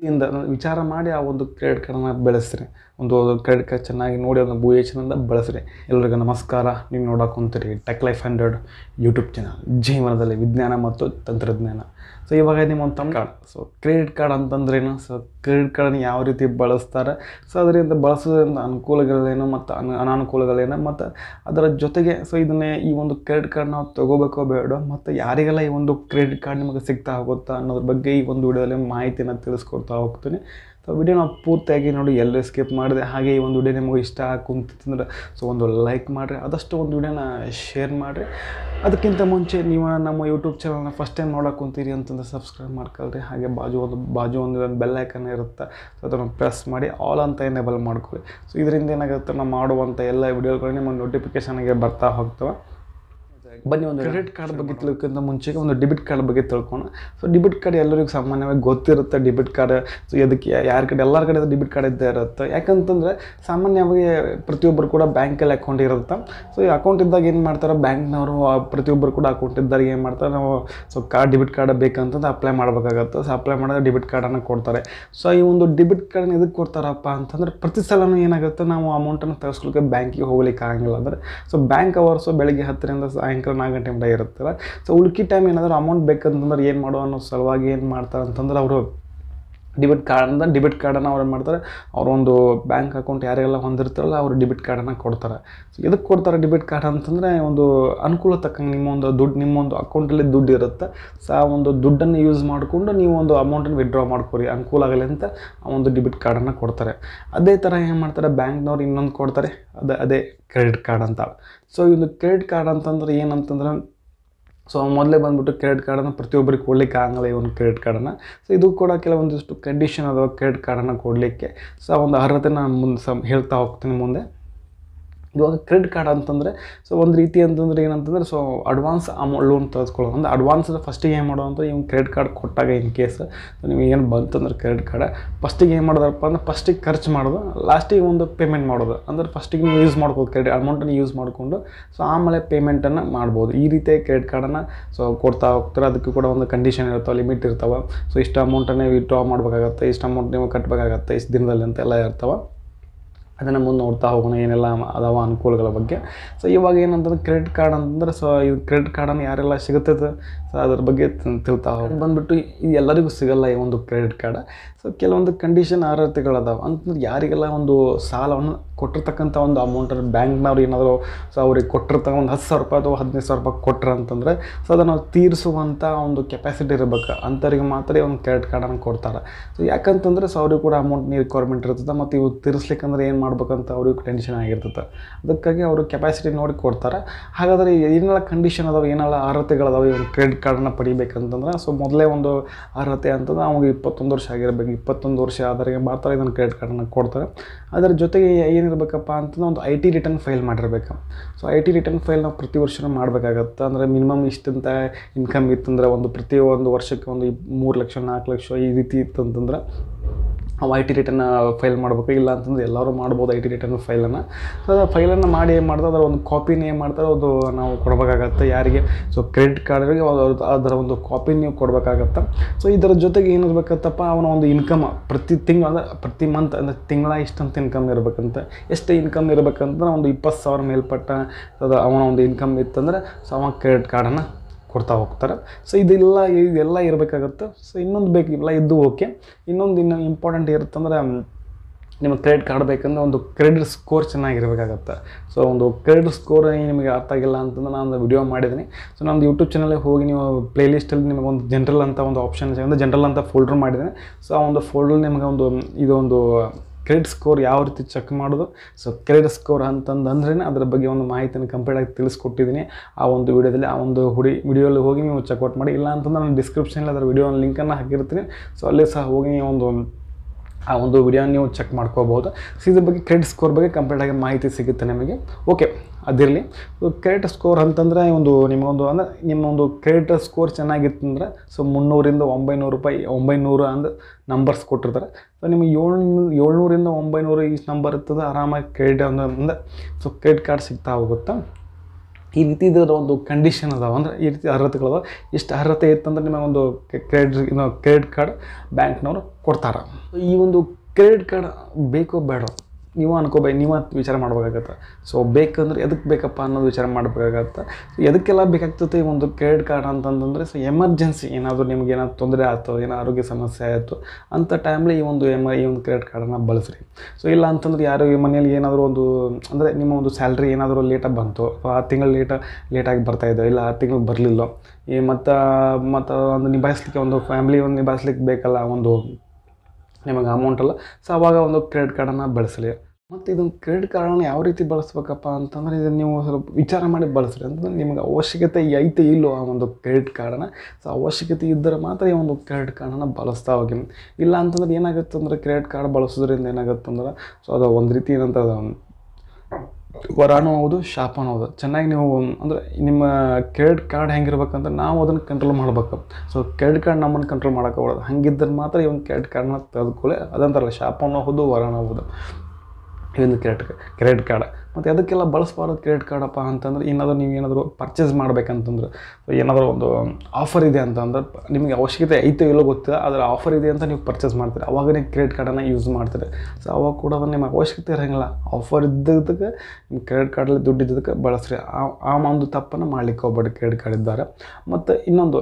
ಇಂದ ವಿಚಾರ ಮಾಡಿ ಆ ಒಂದು ಕ್ರೆಡಿಟ್ ಕಾರ್ಡನ್ನು ಬೆಳೆಸ್ರಿ. ಒಂದು ಕ್ರೆಡಿಟ್ ಕಾರ್ಡ್ ಚೆನ್ನಾಗಿ ನೋಡಿ ಅದನ್ನು ಭೂಯೇಚನಿಂದ ಬಳಸ್ರಿ. ಎಲ್ರಿಗೂ ನಮಸ್ಕಾರ. ನೀವು ನೋಡೋಕೆ ಕುಂತೀರಿ tech life hundred YouTube channel ಜೀವನದಲ್ಲಿ ವಿಜ್ಞಾನ ಮತ್ತು ತಂತ್ರಜ್ಞಾನ. ಸೊ ಇವಾಗ ನಿಮ್ಮ ಒಂದು ತಮ್ಮ ಕಾರ್ಡ್ ಸೊ ಕ್ರೆಡಿಟ್ ಕಾರ್ಡ್ ಅಂತಂದ್ರೇನು? ಸೊ ಕ್ರೆಡಿಟ್ ಕಾರ್ಡನ್ನು ಯಾವ ರೀತಿ ಬಳಸ್ತಾರೆ? ಸೊ ಅದರಿಂದ ಬಳಸೋದ್ರಿಂದ ಅನುಕೂಲಗಳೇನು ಮತ್ತು ಅನ ಅನಾನುಕೂಲಗಳೇನು ಮತ್ತು ಅದರ ಜೊತೆಗೆ ಸೊ ಇದನ್ನೇ ಈ ಒಂದು ಕ್ರೆಡಿಟ್ ಕಾರ್ಡ್ ನಾವು ತೊಗೋಬೇಕೋ ಬೇಡ ಮತ್ತು ಯಾರಿಗೆಲ್ಲ ಈ ಒಂದು ಕ್ರೆಡಿಟ್ ಕಾರ್ಡ್ ನಿಮಗೆ ಸಿಗ್ತಾ ಹೋಗುತ್ತಾ ಅನ್ನೋದ್ರ ಬಗ್ಗೆ ಈ ಒಂದು ವಿಡಿಯೋದಲ್ಲಿ ಮಾಹಿತಿನ ತಿಳಿಸ್ಕೊಡ್ತಾ ಹೋಗ್ತೀನಿ. ಸೊ ವಿಡಿಯೋ ನಾವು ಪೂರ್ತಿಯಾಗಿ ನೋಡಿ ಎಲ್ಲೇ ಸ್ಕಿಪ್ ಮಾಡಿದೆ. ಹಾಗೆ ಈ ಒಂದು ವಿಡಿಯೋ ನಿಮಗೆ ಇಷ್ಟ ಕುಂತಿತ್ತಂದ್ರೆ ಸೊ ಒಂದು ಲೈಕ್ ಮಾಡಿರಿ. ಆದಷ್ಟು ಒಂದು ವಿಡಿಯೋನ ಶೇರ್ ಮಾಡಿರಿ. ಅದಕ್ಕಿಂತ ಮುಂಚೆ ನೀವು ನಮ್ಮ ಯೂಟ್ಯೂಬ್ ಚಾನಲ್ನ ಫಸ್ಟ್ ಟೈಮ್ ನೋಡೋಕೆ ಕುಂತೀರಿ ಅಂತಂದ್ರೆ ಸಬ್ಸ್ಕ್ರೈಬ್ ಮಾಡ್ಕೊಳ್ರಿ. ಹಾಗೆ ಬಾಜು ಒಂದು ಬಾಜು ಒಂದು ಬೆಲ್ ಐಕನ್ ಇರುತ್ತೆ. ಸೊ ಅದನ್ನು ಪ್ರೆಸ್ ಮಾಡಿ ಆಲ್ ಅಂತ ಎನೇಬಲ್ ಮಾಡ್ಕೊಳ್ಳಿ. ಸೊ ಇದರಿಂದ ಏನಾಗುತ್ತೆ, ನಾವು ಮಾಡುವಂಥ ಎಲ್ಲ ವಿಡಿಯೋಗಳು ನಿಮ್ಮ ನೋಟಿಫಿಕೇಷನ್ಗೆ ಬರ್ತಾ ಹೋಗ್ತವೆ. ಬನ್ನಿ ಒಂದು ಕ್ರೆಡಿಟ್ ಕಾರ್ಡ್ ಬಗ್ಗೆ ತಿಳ್ಕೊಂತ ಮುಂಚೆಗೆ ಒಂದು ಡೆಬಿಟ್ ಕಾರ್ಡ್ ಬಗ್ಗೆ ತಿಳ್ಕೊಣ ಸೊ ಡೆಬಿಟ್ ಕಾರ್ಡ್ ಎಲ್ಲರಿಗೂ ಸಾಮಾನ್ಯವಾಗಿ ಗೊತ್ತಿರುತ್ತೆ ಡೆಬಿಟ್ ಕಾರ್ಡ್ ಸೊ ಎದಕ್ಕೆ ಯಾರ ಕಡೆ ಎಲ್ಲರ ಕಡೆ ಡೆಬಿಟ್ ಕಾರ್ಡ್ ಇದ್ದೇ ಇರುತ್ತೆ. ಯಾಕಂತಂದರೆ ಸಾಮಾನ್ಯವಾಗಿ ಪ್ರತಿಯೊಬ್ಬರು ಕೂಡ ಬ್ಯಾಂಕಲ್ಲಿ ಅಕೌಂಟ್ ಇರುತ್ತೆ. ಸೊ ಈ ಅಕೌಂಟ್ ಇದ್ದಾಗ ಏನು ಮಾಡ್ತಾರೆ ಬ್ಯಾಂಕ್ನವರು ಪ್ರತಿಯೊಬ್ಬರು ಕೂಡ ಅಕೌಂಟ್ ಇದ್ದಾಗ ಏನು ಮಾಡ್ತಾರೆ ನಾವು ಸೊ ಕಾರ್ಡ್ ಡೆಬಿಟ್ ಕಾರ್ಡ್ ಬೇಕಂತಂದು ಅಪ್ಲೈ ಮಾಡಬೇಕಾಗತ್ತೆ. ಸೊ ಅಪ್ಲೈ ಮಾಡಿದ್ರೆ ಡೆಬಿಟ್ ಕಾರ್ಡನ್ನು ಕೊಡ್ತಾರೆ. ಸೊ ಈ ಒಂದು ಡೆಬಿಟ್ ಕಾರ್ಡನ್ನ ಇದಕ್ಕೆ ಕೊಡ್ತಾರಪ್ಪ ಅಂತಂದ್ರೆ ಪ್ರತಿ ಸಲನೂ ಏನಾಗುತ್ತೆ ನಾವು ಅಮೌಂಟನ್ನು ತೆಗೆಸ್ಕೊಳ್ಳೋಕೆ ಬ್ಯಾಂಕಿಗೆ ಹೋಗ್ಲಿಕ್ಕೆ ಆಗಂಗಿಲ್ಲ. ಅಂದರೆ ಸೊ ಬ್ಯಾಂಕ್ ಅವರ್ಸು ಬೆಳಗ್ಗೆ ಹತ್ತರಿಂದ ಸಾಯಂಕಾಲ ನಾಲ್ಕು ಗಂಟೆ ಮಟ್ಟ ಇರುತ್ತಲ್ಲ. ಸೊ ಉಳ್ಕಿ ಟೈಮ್ ಏನಾದರೂ ಅಮೌಂಟ್ ಬೇಕಂತಂದ್ರೆ ಏನು ಮಾಡೋ ಅನ್ನೋ ಸಲುವಾಗಿ ಏನು ಮಾಡ್ತಾರೆ ಅಂತಂದ್ರೆ ಅವರು ಡೆಬಿಟ್ ಕಾರ್ಡಿಂದ ಡೆಬಿಟ್ ಕಾರ್ಡನ್ನು ಅವ್ರು ಏನು ಮಾಡ್ತಾರೆ, ಅವರೊಂದು ಬ್ಯಾಂಕ್ ಅಕೌಂಟ್ ಯಾರಿಗೆಲ್ಲ ಹೊಂದಿರ್ತಾರಲ್ಲ, ಅವರು ಡೆಬಿಟ್ ಕಾರ್ಡನ್ನು ಕೊಡ್ತಾರೆ. ಸೊ ಎದಕ್ಕೆ ಕೊಡ್ತಾರೆ ಡೆಬಿಟ್ ಕಾರ್ಡ್ ಅಂತಂದರೆ, ಒಂದು ಅನುಕೂಲ ತಕ್ಕಂಗೆ ನಿಮ್ಮೊಂದು ದುಡ್ಡು ನಿಮ್ಮೊಂದು ಅಕೌಂಟಲ್ಲಿ ದುಡ್ಡು ಇರುತ್ತೆ. ಸೊ ಆ ಒಂದು ದುಡ್ಡನ್ನು ಯೂಸ್ ಮಾಡಿಕೊಂಡು ನೀವು ಒಂದು ಅಮೌಂಟನ್ನು ವಿಡ್ರಾ ಮಾಡ್ಕೊರಿ, ಅನುಕೂಲ ಆಗಲಿ ಅಂತ ಆ ಒಂದು ಡೆಬಿಟ್ ಕಾರ್ಡನ್ನು ಕೊಡ್ತಾರೆ. ಅದೇ ಥರ ಏನು ಮಾಡ್ತಾರೆ ಬ್ಯಾಂಕ್ನವ್ರು ಇನ್ನೊಂದು ಕೊಡ್ತಾರೆ, ಅದೇ ಅದೇ ಕ್ರೆಡಿಟ್ ಕಾರ್ಡ್ ಅಂತ. ಸೊ ಇದು ಕ್ರೆಡಿಟ್ ಕಾರ್ಡ್ ಅಂತಂದ್ರೆ ಏನಂತಂದ್ರೆ ಸೊ ಮೊದಲೇ ಬಂದ್ಬಿಟ್ಟು ಕ್ರೆಡಿಟ್ ಕಾರ್ಡನ್ನು ಪ್ರತಿಯೊಬ್ಬರಿಗೆ ಕೊಡ್ಲಿಕ್ಕೆ ಆಗಲ್ಲ ಈ ಒಂದು ಕ್ರೆಡಿಟ್ ಕಾರ್ಡನ್ನು ಸೊ ಇದು ಕೂಡ ಕೆಲವೊಂದಿಷ್ಟು ಕಂಡೀಷನ್ ಅಥವಾ ಕ್ರೆಡಿಟ್ ಕಾರ್ಡನ್ನು ಕೊಡಲಿಕ್ಕೆ. ಸೊ ಒಂದು ಅರ್ಹತೆ ನಾನು ಮುಂದೆ ಸಮ್ ಹೇಳ್ತಾ ಹೋಗ್ತೀನಿ ಮುಂದೆ. ಇವಾಗ ಕ್ರೆಡಿಟ್ ಕಾರ್ಡ್ ಅಂತಂದರೆ ಸೊ ಒಂದು ರೀತಿ ಅಂತಂದ್ರೆ ಏನಂತಂದ್ರೆ ಸೊ ಅಡ್ವಾನ್ಸ್ ಅಮೌ ಲೋನ್ ತೆಗೆದುಕೊಳ್ಳೋದು. ಅಂದರೆ ಅಡ್ವಾನ್ಸ್ ಫಸ್ಟಿಗೆ ಏನು ಮಾಡೋದು ಇವ್ನು ಕ್ರೆಡಿಟ್ ಕಾರ್ಡ್ ಕೊಟ್ಟಾಗ ಇನ್ ಕೇಸ್ ನಿಮಗೆ ಏನು ಬಂತಂದ್ರೆ ಕ್ರೆಡಿಟ್ ಕಾರ್ಡ್ ಫಸ್ಟಿಗೆ ಏನು ಮಾಡೋದಪ್ಪ ಅಂದ್ರೆ ಫಸ್ಟಿಗೆ ಖರ್ಚು ಮಾಡೋದು ಲಾಸ್ಟಿಗೆ ಒಂದು ಪೇಮೆಂಟ್ ಮಾಡೋದು. ಅಂದ್ರೆ ಫಸ್ಟಿಗೆ ನೀವು ಯೂಸ್ ಮಾಡ್ಬೋದು ಕ್ರೆಡಿಟ್ ಅಮೌಂಟನ್ನು ಯೂಸ್ ಮಾಡಿಕೊಂಡು ಸೊ ಆಮೇಲೆ ಪೇಮೆಂಟನ್ನು ಮಾಡ್ಬೋದು. ಈ ರೀತಿ ಕ್ರೆಡಿಟ್ ಕಾರ್ಡನ್ನು ಸೊ ಕೊಡ್ತಾ ಹೋಗ್ತಾರೆ. ಅದಕ್ಕೂ ಕೂಡ ಒಂದು ಕಂಡೀಷನ್ ಇರ್ತಾವೆ ಲಿಮಿಟ್ ಇರ್ತಾವೆ ಸೊ ಇಷ್ಟು ಅಮೌಂಟನ್ನೇ ವಿಡ್ರಾ ಮಾಡಬೇಕಾಗತ್ತೆ, ಇಷ್ಟು ಅಮೌಂಟ್ ನೀವು ಕಟ್ಟಬೇಕಾಗತ್ತೆ ಇಷ್ಟು ದಿನದಲ್ಲಿ ಅಂತೆಲ್ಲ ಇರ್ತಾವೆ. ಅದನ್ನು ಮುಂದೆ ನೋಡ್ತಾ ಹೋಗೋಣ, ಏನೆಲ್ಲ ಅದಾವ ಅನುಕೂಲಗಳ ಬಗ್ಗೆ. ಸೊ ಇವಾಗ ಏನಂತಂದ್ರೆ ಕ್ರೆಡಿಟ್ ಕಾರ್ಡ್ ಅಂತಂದ್ರೆ ಸೊ ಇದು ಕ್ರೆಡಿಟ್ ಕಾರ್ಡನ್ನು ಯಾರೆಲ್ಲ ಸಿಗುತ್ತದೆ ಸೊ ಅದ್ರ ಬಗ್ಗೆ ತಿಳ್ತಾ ಹೋಗಿ ಬಂದುಬಿಟ್ಟು ಇದು ಎಲ್ಲರಿಗೂ ಸಿಗಲ್ಲ ಈ ಒಂದು ಕ್ರೆಡಿಟ್ ಕಾರ್ಡ್ ಸೊ ಕೆಲವೊಂದು ಕಂಡೀಷನ್ ಅರ್ಹತೆಗಳದಾವೆ ಅಂತಂದ್ರೆ ಯಾರಿಗೆಲ್ಲ ಒಂದು ಸಾಲವನ್ನು ಕೊಟ್ಟಿರ್ತಕ್ಕಂಥ ಒಂದು ಅಮೌಂಟನ್ನು ಬ್ಯಾಂಕ್ನವ್ರು ಏನಾದರೂ ಸೊ ಅವ್ರಿಗೆ ಕೊಟ್ಟಿರ್ತಕ್ಕ ಒಂದು ಹತ್ತು ಸಾವಿರ ರೂಪಾಯಿ ಅಥವಾ ಹದಿನೈದು ಸಾವಿರ ರೂಪಾಯಿ ಕೊಟ್ಟರೆ ಅಂತಂದರೆ ಸೊ ಅದನ್ನು ತೀರಿಸುವಂಥ ಒಂದು ಕೆಪಾಸಿಟಿ ಇರಬೇಕು. ಅಂಥವ್ರಿಗೆ ಮಾತ್ರ ಒಂದು ಕ್ರೆಡಿಟ್ ಕಾರ್ಡನ್ನು ಕೊಡ್ತಾರೆ. ಸೊ ಯಾಕಂತಂದರೆ ಸೊ ಅವ್ರಿಗೆ ಕೂಡ ಅಮೌಂಟ್ ರಿಕ್ವೈರ್ಮೆಂಟ್ ಇರ್ತದೆ ಮತ್ತು ಇವು ತೀರಿಸ್ಲಿಕ್ಕಂದ್ರೆ ಏನು ಮಾಡ್ಬೇಕಂತ ಅವ್ರಿಗೆ ಟೆನ್ಷನ್ ಆಗಿರ್ತದೆ. ಅದಕ್ಕಾಗಿ ಅವರು ಕೆಪಾಸಿಟಿ ನೋಡಿ ಕೊಡ್ತಾರೆ. ಹಾಗಾದರೆ ಏನೆಲ್ಲ ಕಂಡೀಷನ್ ಅದಾವೆ, ಏನೆಲ್ಲ ಅರ್ಹತೆಗಳದಾವೆ ಒಂದು ಕ್ರೆಡಿಟ್ ಕಾರ್ಡನ್ನು ಪಡಿಬೇಕಂತಂದ್ರೆ ಸೊ ಮೊದಲೇ ಒಂದು ಅರ್ಹತೆ ಅಂತಂದ್ರೆ ಅವ್ಗೆ ಇಪ್ಪತ್ತೊಂದು ವರ್ಷ ಆಗಿರಬೇಕು. ಇಪ್ಪತ್ತೊಂದು ವರ್ಷ ಆದವರಿಗೆ ಮಾತ್ರ ಇದನ್ನು ಕ್ರೆಡಿಟ್ ಕಾರ್ಡನ್ನು ಕೊಡ್ತಾರೆ. ಅದರ ಜೊತೆಗೆ ಏನಿರಬೇಕಪ್ಪ ಅಂತಂದ್ರೆ ಒಂದು ಐ ಟಿ ರಿಟರ್ನ್ ಫೈಲ್ ಮಾಡಿರ್ಬೇಕು. So I T return file ನಾವು ಪ್ರತಿ ವರ್ಷನೂ ಮಾಡಬೇಕಾಗತ್ತೆ. ಅಂದರೆ ಮಿನಿಮಮ್ ಇಷ್ಟಂತ ಇನ್ಕಮ್ ಇತ್ತಂದ್ರೆ ಒಂದು ಪ್ರತಿ ಒಂದು ವರ್ಷಕ್ಕೆ ಒಂದು ಮೂರು ಲಕ್ಷ, ನಾಲ್ಕು ಲಕ್ಷ ಈ ರೀತಿ ಇತ್ತಂತಂದ್ರೆ ನಾವು ಐ ಟಿ ರಿಟರ್ನ್ ಫೈಲ್ ಮಾಡಬೇಕು, ಇಲ್ಲ ಅಂತಂದ್ರೆ ಎಲ್ಲರೂ ಮಾಡ್ಬೋದು ಐ ಟಿ ರಿಟರ್ನ್ ಫೈಲನ್ನು ಸೊ ಫೈಲನ್ನು ಮಾಡಿ ಏನು ಮಾಡ್ತಾರೆ ಅದರ ಒಂದು ಕಾಪಿನ ಏನು ಮಾಡ್ತಾರೆ, ಅದು ನಾವು ಕೊಡಬೇಕಾಗತ್ತೆ ಯಾರಿಗೆ. ಸೊ ಕ್ರೆಡಿಟ್ ಕಾರ್ಡ್ಗೆ ಅದರ ಒಂದು ಕಾಪಿ ನೀವು ಕೊಡಬೇಕಾಗತ್ತೆ. ಸೊ ಇದರ ಜೊತೆಗೆ ಏನಿರ್ಬೇಕತ್ತಪ್ಪ ಅವನ ಒಂದು ಇನ್ಕಮ್ ಪ್ರತಿ ತಿಂಗಳು, ಅಂದರೆ ಪ್ರತಿ ಮಂತ್ ಅಂದರೆ ತಿಂಗಳ ಇಷ್ಟಂತ ಇನ್ಕಮ್ ಇರಬೇಕಂತ. ಎಷ್ಟು ಇನ್ಕಮ್ ಇರಬೇಕಂತಂದ್ರೆ ಒಂದು ಇಪ್ಪತ್ತು ಸಾವಿರ ಮೇಲ್ಪಟ್ಟ ಅವನ ಒಂದು ಇನ್ಕಮ್ ಇತ್ತಂದ್ರೆ ಸೊ ಅವ ಕ್ರೆಡಿಟ್ ಕಾರ್ಡನ್ನು ಕೊಡ್ತಾ ಹೋಗ್ತಾರೆ. ಸೊ ಇದೆಲ್ಲ ಇದೆಲ್ಲ ಇರಬೇಕಾಗುತ್ತೆ. ಸೊ ಇನ್ನೊಂದು ಬೇಕು, ಇವೆಲ್ಲ ಇದ್ದು ಓಕೆ. ಇನ್ನೊಂದು ಇನ್ನು ಇಂಪಾರ್ಟೆಂಟ್ ಇರುತ್ತಂದ್ರೆ ನಿಮ್ಮ ಕ್ರೆಡಿಟ್ ಕಾರ್ಡ್ ಬೇಕಂದ್ರೆ ಒಂದು ಕ್ರೆಡಿಟ್ ಸ್ಕೋರ್ ಚೆನ್ನಾಗಿರಬೇಕಾಗತ್ತೆ. ಸೊ ಒಂದು ಕ್ರೆಡಿಟ್ ಸ್ಕೋರ್ ನಿಮಗೆ ಅರ್ಥ ಆಗಿಲ್ಲ ಅಂತಂದ್ರೆ ನಾನು ವಿಡಿಯೋ ಮಾಡಿದ್ದೀನಿ. ಸೊ ನಮ್ಮದು ಯೂಟ್ಯೂಬ್ ಚಾನಲ್ಗೆ ಹೋಗಿ ನೀವು ಪ್ಲೇಲಿಸ್ಟಲ್ಲಿ ನಿಮಗೆ ಒಂದು ಜನರಲ್ ಅಂತ ಒಂದು ಆಪ್ಷನ್ ಅಂದರೆ ಜನರಲ್ ಅಂತ ಫೋಲ್ಡರ್ ಮಾಡಿದ್ದೀನಿ. ಸೊ ಆ ಒಂದು ಫೋಲ್ಡರ್ ನಿಮಗೆ ಒಂದು ಇದೊಂದು ಕ್ರೆಡಿಟ್ ಸ್ಕೋರ್ ಯಾವ ರೀತಿ ಚೆಕ್ ಮಾಡೋದು? ಸೊ ಕ್ರೆಡಿಟ್ ಸ್ಕೋರ್ ಅಂತಂದು ಅಂದ್ರೆ ಅದರ ಬಗ್ಗೆ ಒಂದು ಮಾಹಿತಿಯನ್ನು ಕಂಪ್ಲೀಟಾಗಿ ತಿಳಿಸ್ಕೊಟ್ಟಿದ್ದೀನಿ. ಆ ಒಂದು ವಿಡಿಯೋದಲ್ಲಿ, ಆ ಒಂದು ಹುಡಿ, ವಿಡಿಯೋಲ್ಲಿ ಹೋಗಿ ನೀವು ಚೆಕ್ಔಟ್ ಮಾಡಿ. ಇಲ್ಲ ಅಂತಂದ್ರೆ ನಾನು ಡಿಸ್ಕ್ರಿಪ್ಷನಲ್ಲಿ ಅದರ ವಿಡಿಯೋ ಲಿಂಕನ್ನು ಹಾಕಿರ್ತೀನಿ. ಸೊ ಅಲ್ಲಿ ಸಹ ಹೋಗಿ ನೀವು ಒಂದು, ಆ ಒಂದು ವಿಡಿಯೋ ನೀವು ಚೆಕ್ ಮಾಡ್ಕೋಬೋದು. ಸೊ ಇದ್ರ ಬಗ್ಗೆ ಕ್ರೆಡಿಟ್ ಸ್ಕೋರ್ ಬಗ್ಗೆ ಕಂಪ್ಲೀಟಾಗಿ ಮಾಹಿತಿ ಸಿಗುತ್ತೆ ನಿಮಗೆ. ಓಕೆ ಅದಿರಲಿ. ಕ್ರೆಡಿಟ್ ಸ್ಕೋರ್ ಅಂತಂದರೆ ಒಂದು ನಿಮಗೊಂದು ಅಂದರೆ ನಿಮ್ಮೊಂದು ಕ್ರೆಡಿಟ್ ಸ್ಕೋರ್ ಚೆನ್ನಾಗಿತ್ತಂದ್ರೆ ಸೊ ಮುನ್ನೂರಿಂದ ಒಂಬೈನೂರು ರೂಪಾಯಿ, ಒಂಬೈನೂರು ಅಂದ್ರೆ ನಂಬರ್ಸ್ ಕೊಟ್ಟಿರ್ತಾರೆ. ಸೊ ನಿಮಗೆ ಏಳ್ನೂ, ಏಳ್ನೂರಿಂದ ಒಂಬೈನೂರು ಈ ನಂಬರ್ ಇರ್ತದೆ, ಆರಾಮಾಗಿ ಕ್ರೆಡಿಟ್ ಅಂದ್ರೆ ಸೊ ಕ್ರೆಡಿಟ್ ಕಾರ್ಡ್ ಸಿಗ್ತಾ ಹೋಗುತ್ತೆ. ಈ ರೀತಿ ಇದರ ಒಂದು ಕಂಡೀಷನ್ ಅದಾವ. ಅಂದರೆ ಈ ರೀತಿ ಅರ್ಹತೆಗಳದಾವ. ಎಷ್ಟು ಅರ್ಹತೆ ಇತ್ತಂದ್ರೆ ನಿಮಗೆ ಒಂದು ಕ್ರೆಡಿಟ್ ಕ್ರೆಡಿಟ್ ಕಾರ್ಡ್ ಬ್ಯಾಂಕ್ನವರು ಕೊಡ್ತಾರೆ. ಈ ಒಂದು ಕ್ರೆಡಿಟ್ ಕಾರ್ಡ್ ಬೇಕೋ ಬೇಡ ನೀವು ಅನ್ಕೋಬೇ, ನೀವು ವಿಚಾರ ಮಾಡ್ಬೇಕಾಗತ್ತೆ. ಸೊ ಬೇಕಂದ್ರೆ ಎದಕ್ಕೆ ಬೇಕಪ್ಪ ಅನ್ನೋದು ವಿಚಾರ ಮಾಡಬೇಕಾಗತ್ತೆ. ಸೊ ಎದಕ್ಕೆಲ್ಲ ಬೇಕಾಗ್ತದೆ ಒಂದು ಕ್ರೆಡಿಟ್ ಕಾರ್ಡ್ ಅಂತಂತಂದರೆ ಸೊ ಎಮರ್ಜೆನ್ಸಿ ಏನಾದರೂ ನಿಮ್ಗೆ ಏನಾದ್ರು ತೊಂದರೆ ಆಯ್ತು, ಏನೋ ಆರೋಗ್ಯ ಸಮಸ್ಯೆ ಆಯಿತು ಅಂಥ ಟೈಮ್ಲಿ ಈ ಒಂದು ಎಮ ಈ ಒಂದು ಕ್ರೆಡಿಟ್ ಕಾರ್ಡನ್ನು ಬಳಸ್ರಿ. ಸೊ ಇಲ್ಲ ಅಂತಂದ್ರೆ ಯಾರು ಈ ಮನೆಯಲ್ಲಿ ಏನಾದರೂ ಒಂದು, ಅಂದರೆ ನಿಮ್ಮ ಒಂದು ಸ್ಯಾಲ್ರಿ ಏನಾದರೂ ಲೇಟಾಗಿ ಬಂತು ಆ ತಿಂಗಳು ಲೇಟ ಲೇಟಾಗಿ ಬರ್ತಾ ಇದೆ, ಇಲ್ಲ ಆ ತಿಂಗಳು ಬರಲಿಲ್ಲ, ಈ ಮತ್ತು ಮತ್ತು ಒಂದು ನಿಭಾಯಿಸ್ಲಿಕ್ಕೆ ಒಂದು ಫ್ಯಾಮಿಲಿ ಒಂದು ನಿಭಾಯಿಸ್ಲಿಕ್ಕೆ ಬೇಕಲ್ಲ, ಒಂದು ನಿಮಗೆ ಅಮೌಂಟ್ ಅಲ್ಲ. ಸೊ ಅವಾಗ ಒಂದು ಕ್ರೆಡಿಟ್ ಕಾರ್ಡನ್ನು ಬಳಸಲಿ. ಮತ್ತು ಇದೊಂದು ಕ್ರೆಡಿಟ್ ಕಾರ್ಡನ್ನು ಯಾವ ರೀತಿ ಬಳಸ್ಬೇಕಪ್ಪ ಅಂತಂದರೆ ಇದನ್ನು ನೀವು ಸ್ವಲ್ಪ ವಿಚಾರ ಮಾಡಿ ಬಳಸ್ರಿ. ಅಂತಂದರೆ ನಿಮಗೆ ಅವಶ್ಯಕತೆ ಐತೆ ಇಲ್ಲೋ ಆ ಒಂದು ಕ್ರೆಡಿಟ್ ಕಾರ್ಡನ್ನು ಸೊ ಅವಶ್ಯಕತೆ ಇದ್ದರೆ ಮಾತ್ರ ಈ ಒಂದು ಕ್ರೆಡಿಟ್ ಕಾರ್ಡನ್ನು ಬಳಸ್ತಾ ಹೋಗಿ. ಇಲ್ಲ ಅಂತಂದ್ರೆ ಏನಾಗುತ್ತೆ ಅಂದರೆ ಕ್ರೆಡಿಟ್ ಕಾರ್ಡ್ ಬಳಸೋದ್ರಿಂದ ಏನಾಗುತ್ತೆ ಅಂದ್ರೆ ಸೊ ಅದು ಒಂದು ರೀತಿ ಏನಂತ ವರಾನು ಹೌದು, ಶಾಪನೂ ಹೌದು. ಚೆನ್ನಾಗಿ ನೀವು ಅಂದರೆ ನಿಮ್ಮ ಕ್ರೆಡಿಟ್ ಕಾರ್ಡ್ ಹೆಂಗಿರ್ಬೇಕಂದ್ರೆ ನಾವು ಅದನ್ನು ಕಂಟ್ರೋಲ್ ಮಾಡ್ಬೇಕು. ಸೊ ಕ್ರೆಡಿಟ್ ಕಾರ್ಡ್ ನಮ್ಮನ್ನು ಕಂಟ್ರೋಲ್ ಮಾಡೋಕ್ಕಾಗೋದು ಹಂಗಿದ್ದರೆ ಮಾತ್ರ ಒಂದು ಕ್ರೆಡಿಟ್ ಕಾರ್ಡ್ನ ತೆಗೆದುಕೊಳ್ಳಿ. ಅದಂತಾರಲ್ಲ ಶಾಪನೂ ಹೌದು, ವರಾನು ಹೌದು. ಇದೊಂದು ಕ್ರೆಡಿಟ್ ಕ್ರೆಡಿಟ್ ಕಾರ್ಡ್ ಮತ್ತು ಅದಕ್ಕೆಲ್ಲ ಬಳಸಬಾರ್ದು ಕ್ರೆಡಿಟ್ ಕಾರ್ಡಪ್ಪ ಅಂತಂದ್ರೆ ಏನಾದರೂ ನೀವು ಏನಾದರೂ ಪರ್ಚೇಸ್ ಮಾಡಬೇಕಂತಂದ್ರೆ ಏನಾದರೂ ಒಂದು ಆಫರ್ ಇದೆ ಅಂತಂದ್ರೆ ನಿಮಗೆ ಅವಶ್ಯಕತೆ ಐತೆ ಇಲ್ಲೋ ಗೊತ್ತಿಲ್ಲ ಅದರ ಆಫರ್ ಇದೆ ಅಂತ ನೀವು ಪರ್ಚೇಸ್ ಮಾಡ್ತೀರಿ. ಅವಾಗ ನೀವು ಕ್ರೆಡಿಟ್ ಕಾರ್ಡನ್ನು ಯೂಸ್ ಮಾಡ್ತೀರಿ. ಸೊ ಅವಾಗ ಕೂಡ ಅದನ್ನು ನಿಮಗೆ ಅವಶ್ಯಕತೆ ಇರೋಂಗಿಲ್ಲ. ಆಫರ್ ಇದ್ದದಕ್ಕೆ ನಿಮ್ಮ ಕ್ರೆಡಿಟ್ ಕಾರ್ಡಲ್ಲಿ ದುಡ್ಡು ಇದ್ದದಕ್ಕೆ ಬಳಸ್ರಿ. ಆ ಆ ಒಂದು ತಪ್ಪನ್ನು ಮಾಡ್ಲಿಕ್ಕೆ ಹೋಗ್ಬೇಡಿ ಕ್ರೆಡಿಟ್ ಕಾರ್ಡ್ ಇದ್ದಾರೆ. ಮತ್ತು ಇನ್ನೊಂದು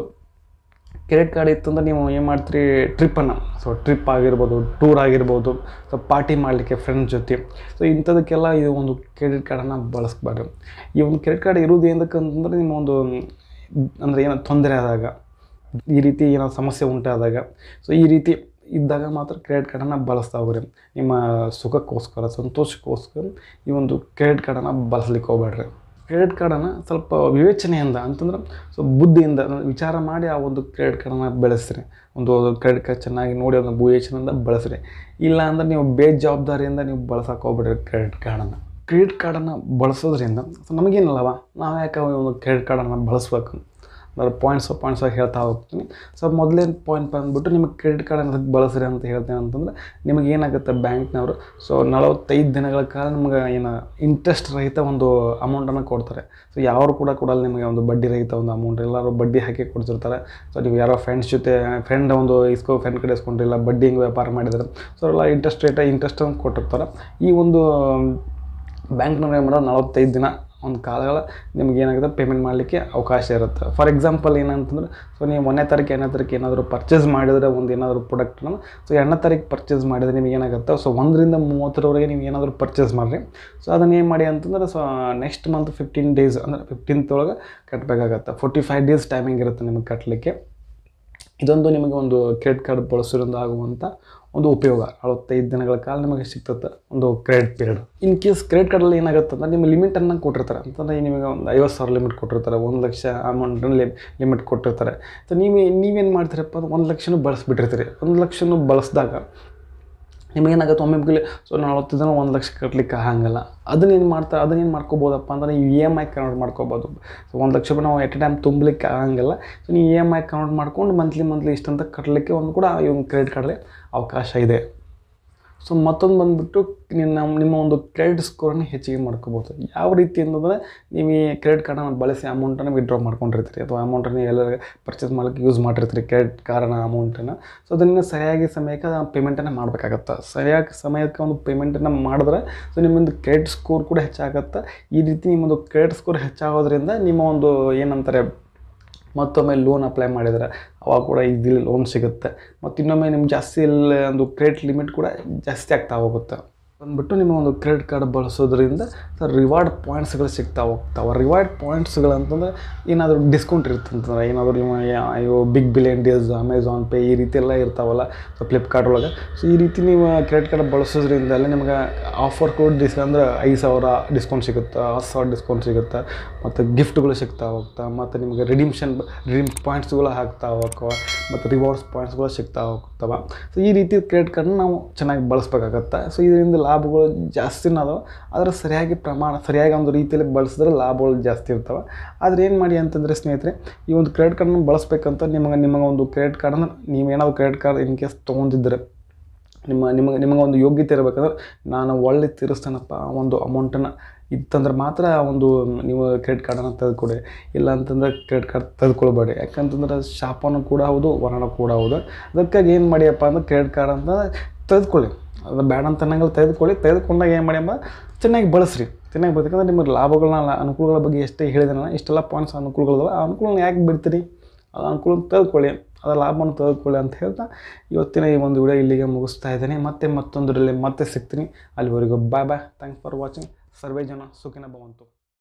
ಕ್ರೆಡಿಟ್ ಕಾರ್ಡ್ ಇತ್ತು ಇತ್ತಂದ್ರೆ ನೀವು ಏನು ಮಾಡ್ತೀರಿ? ಟ್ರಿಪ್ಪನ್ನು ಸೊ ಟ್ರಿಪ್ ಆಗಿರ್ಬೋದು ಟೂರ್ ಆಗಿರ್ಬೋದು. ಸೊ ಪಾರ್ಟಿ ಮಾಡಲಿಕ್ಕೆ ಫ್ರೆಂಡ್ಸ್ ಜೊತೆ. ಸೊ ಇಂಥದಕ್ಕೆಲ್ಲ ಇದು ಒಂದು ಕ್ರೆಡಿಟ್ ಕಾರ್ಡನ್ನು ಬಳಸ್ಬಾರ್ದು. ಈ ಒಂದು ಕ್ರೆಡಿಟ್ ಕಾರ್ಡ್ ಇರೋದು ಏನಕ್ಕಂತಂದ್ರೆ ನಿಮ್ಮ ಒಂದು, ಅಂದರೆ ಏನೋ ತೊಂದರೆ ಆದಾಗ, ಈ ರೀತಿ ಏನೋ ಸಮಸ್ಯೆ ಉಂಟಾದಾಗ ಸೊ ಈ ರೀತಿ ಇದ್ದಾಗ ಮಾತ್ರ ಕ್ರೆಡಿಟ್ ಕಾರ್ಡನ್ನು ಬಳಸ್ತಾ ಹೋಗ್ರಿ. ನಿಮ್ಮ ಸುಖಕ್ಕೋಸ್ಕರ, ಸಂತೋಷಕ್ಕೋಸ್ಕರ ಈ ಒಂದು ಕ್ರೆಡಿಟ್ ಕಾರ್ಡನ್ನು ಬಳಸ್ಲಿಕ್ಕೆ ಹೋಗ್ಬೇಡ್ರಿ. ಕ್ರೆಡಿಟ್ ಕಾರ್ಡನ್ನು ಸ್ವಲ್ಪ ವಿವೇಚನೆಯಿಂದ, ಅಂತಂದ್ರೆ ಸೊ ಬುದ್ಧಿಯಿಂದ ವಿಚಾರ ಮಾಡಿ ಆ ಒಂದು ಕ್ರೆಡಿಟ್ ಕಾರ್ಡನ್ನು ಬೆಳೆಸ್ರಿ. ಒಂದು ಕ್ರೆಡಿಟ್ ಕಾರ್ಡ್ ಚೆನ್ನಾಗಿ ನೋಡಿ ಅದನ್ನು ವಿವೇಚನೆಯಿಂದ ಬಳಸ್ರಿ. ಇಲ್ಲ ಅಂದ್ರೆ ನೀವು ಬೇಜವಾಬ್ದಾರಿಯಿಂದ ನೀವು ಬಳಸಕ್ಕೆ ಹೋಗ್ಬಿಡ್ರಿ ಕ್ರೆಡಿಟ್ ಕಾರ್ಡನ್ನು ಕ್ರೆಡಿಟ್ ಕಾರ್ಡನ್ನು ಬಳಸೋದ್ರಿಂದ, ಸೊ ನಮಗೇನಲ್ಲವ ನಾವು ಯಾಕೆ ಒಂದು ಕ್ರೆಡಿಟ್ ಕಾರ್ಡನ್ನು ಬಳಸ್ಬೇಕು? ನಾನು ಪಾಯಿಂಟ್ಸ್ ಪಾಯಿಂಟ್ಸಾಗಿ ಹೇಳ್ತಾ ಹೋಗ್ತೀನಿ. ಸೊ ಮೊದಲೇ ಪಾಯಿಂಟ್ ಬಂದುಬಿಟ್ಟು ನಿಮಗೆ ಕ್ರೆಡಿಟ್ ಕಾರ್ಡ್ ಅದಕ್ಕೆ ಬಳಸ್ರಿ ಅಂತ ಹೇಳ್ತೇನೆ ಅಂತಂದ್ರೆ ನಿಮಗೆ ಏನಾಗುತ್ತೆ ಬ್ಯಾಂಕ್ನವರು ಸೊ ನಲವತ್ತೈದು ದಿನಗಳ ಕಾಲ ನಿಮ್ಗೆ ಏನು ಇಂಟ್ರೆಸ್ಟ್ ರಹಿತ ಒಂದು ಅಮೌಂಟನ್ನು ಕೊಡ್ತಾರೆ. ಸೊ ಯಾರು ಕೂಡ ಕೊಡಲ್ಲ ನಿಮಗೆ ಒಂದು ಬಡ್ಡಿ ರಹಿತ ಒಂದು ಅಮೌಂಟ್ ಎಲ್ಲರೂ ಬಡ್ಡಿ ಹಾಕಿ ಕೊಡ್ತಿರ್ತಾರೆ ಸೊ ನೀವು ಯಾರೋ ಫ್ರೆಂಡ್ಸ್ ಜೊತೆ ಫ್ರೆಂಡ್ ಒಂದು ಇಸ್ಕೋ ಫ್ರೆಂಡ್ ಕಡೆ ಇಸ್ಕೊಂಡಿಲ್ಲ ಬಡ್ಡಿ ಹಿಂಗೆ ವ್ಯಾಪಾರ ಮಾಡಿದರೆ ಸೊ ಎಲ್ಲ ಇಂಟ್ರೆಸ್ಟ್ ರೇಟ ಇಂಟ್ರೆಸ್ಟನ್ನು ಕೊಟ್ಟಿರ್ತಾರೆ. ಈ ಒಂದು ಬ್ಯಾಂಕ್ನವ್ರು ಏನು ಮಾಡೋದು ನಲವತ್ತೈದು ದಿನ ಒಂದು ಕಾಲಗಳ ನಿಮ್ಗೆ ಏನಾಗುತ್ತೆ ಪೇಮೆಂಟ್ ಮಾಡಲಿಕ್ಕೆ ಅವಕಾಶ ಇರುತ್ತೆ. ಫಾರ್ ಎಕ್ಸಾಂಪಲ್ ಏನಂತಂದ್ರೆ ಸೊ ನೀವು ಒಂದನೇ ತಾರೀಕು, ಎರಡನೇ ತಾರೀಕು ಏನಾದರೂ ಪರ್ಚೇಸ್ ಮಾಡಿದರೆ ಒಂದು ಏನಾದರೂ ಪ್ರಾಡಕ್ಟ್ನ ಸೊ ಎರಡನೇ ತಾರೀಕು ಪರ್ಚೇಸ್ ಮಾಡಿದರೆ ನಿಮಗೆ ಏನಾಗುತ್ತೆ ಸೊ ಒಂದರಿಂದ ಮೂವತ್ತರವರೆಗೆ ನೀವು ಏನಾದರೂ ಪರ್ಚೇಸ್ ಮಾಡಿರಿ. ಸೊ ಅದನ್ನು ಏನು ಮಾಡಿ ಅಂತಂದ್ರೆ so next month fifteen days ಅಂದರೆ ಫಿಫ್ಟೀನ್ತ್ ಒಳಗೆ ಕಟ್ಟಬೇಕಾಗತ್ತೆ ಫೋರ್ಟಿ ಫೈವ್ ಡೇಸ್ ಟೈಮಿಂಗ್ ಇರುತ್ತೆ ನಿಮಗೆ ಕಟ್ಟಲಿಕ್ಕೆ ಇದೊಂದು ನಿಮಗೆ ಒಂದು ಕ್ರೆಡಿಟ್ ಕಾರ್ಡ್ ಬಳಸೋದ್ರಿಂದ ಆಗುವಂಥ ಒಂದು ಉಪಯೋಗ. ಅರವತ್ತೈದು ದಿನಗಳ ಕಾಲ ನಿಮಗೆ ಸಿಗ್ತದೆ ಒಂದು credit period in case credit ಕಾರ್ಡಲ್ಲಿ ಏನಾಗುತ್ತೆ ಅಂದ್ರೆ ನಿಮ್ಮ ಲಿಮಿಟನ್ನು ಕೊಟ್ಟಿರ್ತಾರೆ. ಅಂತಂದರೆ ನಿಮಗೆ ಒಂದು ಐವತ್ತು ಸಾವಿರ ಲಿಮಿಟ್ ಕೊಟ್ಟಿರ್ತಾರೆ, ಒಂದು ಲಕ್ಷ ಅಮೌಂಟನ್ನು ಲಿಮಿಟ್ ಕೊಟ್ಟಿರ್ತಾರೆ. ಸೊ ನೀವು ನೀವೇನು ಮಾಡ್ತೀರಪ್ಪ ಒಂದು ಲಕ್ಷನೂ ಬಳಸ್ಬಿಟ್ಟಿರ್ತೀರಿ. ಒಂದು ಲಕ್ಷನೂ ಬಳಸಿದಾಗ ನಿಮಗೇನಾಗುತ್ತೆ ಒಮ್ಮೆ ಸೊ ನಲವತ್ತು ದಿನ ಒಂದು ಲಕ್ಷ ಕಟ್ಟಲಿಕ್ಕೆ ಆಗಂಗಿಲ್ಲ. ಅದನ್ನೇನು ಮಾಡ್ತಾರೆ ಅದನ್ನೇನು ಮಾಡ್ಕೋಬೋದಪ್ಪ ಅಂದರೆ ನೀವು ಇ ಎಂ ಐ ಕನ್ವರ್ಟ್ ಮಾಡ್ಕೋಬೋದು. ಸೊ ಒಂದು ಲಕ್ಷ ರೂಪಾಯಿ ನಾವು ಎಟ್ ಟೈಮ್ ತುಂಬಲಿಕ್ಕೆ ಆಗಂಗಿಲ್ಲ. ಸೊ ನೀವು ಇ ಎಂ ಐ ಕನ್ವರ್ಟ್ ಮಾಡ್ಕೊಂಡು ಮಂತ್ಲಿ ಮಂತ್ಲಿ ಇಷ್ಟಂತ ಕಟ್ಟಲಿಕ್ಕೆ ಒಂದು ಕೂಡ ಇವ್ನ ಕ್ರೆಡಿಟ್ ಕಾರ್ಡಲ್ಲಿ ಅವಕಾಶ ಇದೆ. ಸೊ ಮತ್ತೊಂದು ಬಂದುಬಿಟ್ಟು ನಿಮ್ಮ ನಿಮ್ಮ ಒಂದು ಕ್ರೆಡಿಟ್ ಸ್ಕೋರನ್ನು ಹೆಚ್ಚಿಗೆ ಮಾಡ್ಕೋಬೋದು. ಯಾವ ರೀತಿ ಅಂತಂದರೆ ನೀವು ಈ ಕ್ರೆಡಿಟ್ ಕಾರ್ಡನ್ನು ಬಳಸಿ ಅಮೌಂಟನ್ನು ವಿಡ್ರಾ ಮಾಡ್ಕೊಂಡಿರ್ತೀರಿ. ಅಥವಾ ಅಮೌಂಟನ್ನು ಎಲ್ಲರಿಗೆ ಪರ್ಚೇಸ್ ಮಾಡೋಕ್ಕೆ ಯೂಸ್ ಮಾಡಿರ್ತೀರಿ ಕ್ರೆಡಿಟ್ ಕಾರ್ಡನ್ನ ಅಮೌಂಟನ್ನು ಸೊ ಅದನ್ನು ಸರಿಯಾಗಿ ಸಮಯಕ್ಕೆ ಪೇಮೆಂಟನ್ನು ಮಾಡಬೇಕಾಗತ್ತೆ? ಸರಿಯಾಗಿ ಸಮಯಕ್ಕೆ ಒಂದು ಪೇಮೆಂಟನ್ನು ಮಾಡಿದ್ರೆ ಸೊ ನಿಮ್ಮೊಂದು ಕ್ರೆಡಿಟ್ ಸ್ಕೋರ್ ಕೂಡ ಹೆಚ್ಚಾಗತ್ತೆ? ಈ ರೀತಿ ನಿಮ್ಮೊಂದು ಕ್ರೆಡಿಟ್ ಸ್ಕೋರ್ ಹೆಚ್ಚಾಗೋದ್ರಿಂದ ನಿಮ್ಮ ಒಂದು ಏನಂತಾರೆ ಮತ್ತೊಮ್ಮೆ ಲೋನ್ ಅಪ್ಲೈ ಮಾಡಿದರೆ ಅವಾಗ ಕೂಡ ಈಸಿಲಿ ಲೋನ್ ಸಿಗುತ್ತೆ. ಮತ್ತು ಇನ್ನೊಮ್ಮೆ ನಿಮ್ಗೆ ಜಾಸ್ತಿ ಒಂದು ಕ್ರೆಡಿಟ್ ಲಿಮಿಟ್ ಕೂಡ ಜಾಸ್ತಿ ಆಗ್ತಾ ಹೋಗುತ್ತೆ. ಬಂದ್ಬಿಟ್ಟು ನಿಮ್ಮ ಒಂದು ಕ್ರೆಡಿಟ್ ಕಾರ್ಡ್ ಬಳಸೋದ್ರಿಂದ ರಿವಾರ್ಡ್ ಪಾಯಿಂಟ್ಸ್ಗಳು ಸಿಗ್ತಾ ಹೋಗ್ತಾವೆ. ರಿವಾರ್ಡ್ ಪಾಯಿಂಟ್ಸ್ಗಳಂತಂದರೆ ಏನಾದರೂ ಡಿಸ್ಕೌಂಟ್ ಇರ್ತಂತಂದ್ರೆ ಏನಾದರೂ ನಿಮ್ಮ, ಅಯ್ಯೋ big billion days Amazon Pay ಈ ರೀತಿ ಎಲ್ಲ ಇರ್ತಾವಲ್ಲ ಸೊ ಫ್ಲಿಪ್ಕಾರ್ಟ್ ಒಳಗೆ. ಸೊ ಈ ರೀತಿ ನೀವು ಕ್ರೆಡಿಟ್ ಕಾರ್ಡ್ ಬಳಸೋದ್ರಿಂದಲೇ ನಿಮ್ಗೆ ಆಫರ್ ಕೋಡ್ ಡಿಸ್ ಅಂದ್ರೆ ಐದು ಸಾವಿರ ಡಿಸ್ಕೌಂಟ್ ಸಿಗುತ್ತೆ, ಹತ್ತು ಸಾವಿರ ಡಿಸ್ಕೌಂಟ್ ಸಿಗುತ್ತೆ, ಮತ್ತು ಗಿಫ್ಟ್ಗಳು ಸಿಗ್ತಾ ಹೋಗ್ತಾ, ಮತ್ತು ನಿಮಗೆ ರಿಡಿಮ್ಷನ್ ರಿಡಿಮ್ ಪಾಯಿಂಟ್ಸ್ಗಳು ಹಾಕ್ತಾ ಹೋಗ್ತಾವ, ಮತ್ತು ರಿವಾರ್ಡ್ಸ್ ಪಾಯಿಂಟ್ಸ್ಗಳು ಸಿಗ್ತಾ ಹೋಗ್ತಾವ. ಸೊ ಈ ರೀತಿ ಕ್ರೆಡಿಟ್ ಕಾರ್ಡ್ನ ನಾವು ಚೆನ್ನಾಗಿ ಬಳಸ್ಬೇಕಾಗತ್ತೆ. ಸೊ ಇದರಿಂದ ಲಾಭಗಳು ಜಾಸ್ತಿನ ಅದಾವೆ ಆದರೆ ಸರಿಯಾಗಿ ಪ್ರಮಾಣ, ಸರಿಯಾಗಿ ಒಂದು ರೀತಿಯಲ್ಲಿ ಬಳಸಿದ್ರೆ ಲಾಭಗಳು ಜಾಸ್ತಿ ಇರ್ತವೆ. ಆದರೆ ಏನು ಮಾಡಿ ಅಂತಂದರೆ ಸ್ನೇಹಿತರೆ, ಈ ಒಂದು ಕ್ರೆಡಿಟ್ ಕಾರ್ಡನ್ನು ಬಳಸ್ಬೇಕಂತ ನಿಮಗೆ ನಿಮಗೆ ಒಂದು ಕ್ರೆಡಿಟ್ ಕಾರ್ಡನ್ನು ನೀವೇನಾದ್ರು ಕ್ರೆಡಿಟ್ ಕಾರ್ಡ್ ಇನ್ ಕೇಸ್ ತೊಗೊಂಡಿದ್ರೆ ನಿಮ್ಮ, ನಿಮಗೆ ನಿಮಗೆ ಒಂದು ಯೋಗ್ಯತೆ ಇರಬೇಕಂದ್ರೆ ನಾನು ಒಳ್ಳೆ ತೀರಿಸ್ತಾನಪ್ಪ, ಆ ಒಂದು ಅಮೌಂಟನ್ನು ಇತ್ತಂದ್ರೆ ಮಾತ್ರ ಒಂದು ನೀವು ಕ್ರೆಡಿಟ್ ಕಾರ್ಡನ್ನು ತೆಗೆದುಕೊಡಿ, ಇಲ್ಲ ಅಂತಂದ್ರೆ ಕ್ರೆಡಿಟ್ ಕಾರ್ಡ್ ತೆಗೆದುಕೊಳ್ಬೇಡಿ. ಯಾಕಂತಂದ್ರೆ ಶಾಪನು ಕೂಡ ಹೌದು ವರ್ಣ ಕೂಡ ಹೌದು. ಅದಕ್ಕಾಗಿ ಏನು ಮಾಡಿಯಪ್ಪ ಅಂದ್ರೆ ಕ್ರೆಡಿಟ್ ಕಾರ್ಡ್ ಅಂತ ತೆಗೆದುಕೊಳ್ಳಿ. ಅದು ಬೇಡ ಅಂತ ಅನ್ನಂಗಿಲ್ಲ, ತೆಗೆದುಕೊಳ್ಳಿ. ತೆಗೆದುಕೊಂಡಾಗ ಏನು ಮಾಡಿ ಅಂಬ ಚೆನ್ನಾಗಿ ಬಳಸ್ರಿ. ಚೆನ್ನಾಗಿ ಬರ್ತಕ್ಕಂದ್ರೆ ನಿಮಗೆ ಲಾಭಗಳನ್ನ, ಅನುಕೂಲಗಳ ಬಗ್ಗೆ ಎಷ್ಟೇ ಹೇಳಿದೆ ಇಷ್ಟೆಲ್ಲ ಪಾಯಿಂಟ್ಸ್ ಅನುಕೂಲಗಳದಾವ. ಆ ಅನುಕೂಲನ ಯಾಕೆ ಬಿಡ್ತೀರಿ? ಆ ಅನುಕೂಲ ತೆಗೆದುಕೊಳ್ಳಿ. ಅದರ ಲಾಭವನ್ನು ತೆಗೆದುಕೊಳ್ಳಿ ಅಂತ ಹೇಳ್ತಾ ಇವತ್ತಿನ ಈ ಒಂದು ವಿಡಿಯೋ ಇಲ್ಲಿಗೆ ಮುಗಿಸ್ತಾ ಇದ್ದೇನೆ. ಮತ್ತೆ ಮತ್ತೊಂದರಲ್ಲಿ ಮತ್ತೆ ಸಿಗ್ತೀನಿ. ಅಲ್ಲಿವರೆಗೂ bye bye thanks for watching ಸರ್ವೇ ಜನ ಸುಖಿನ ಭವಂತು.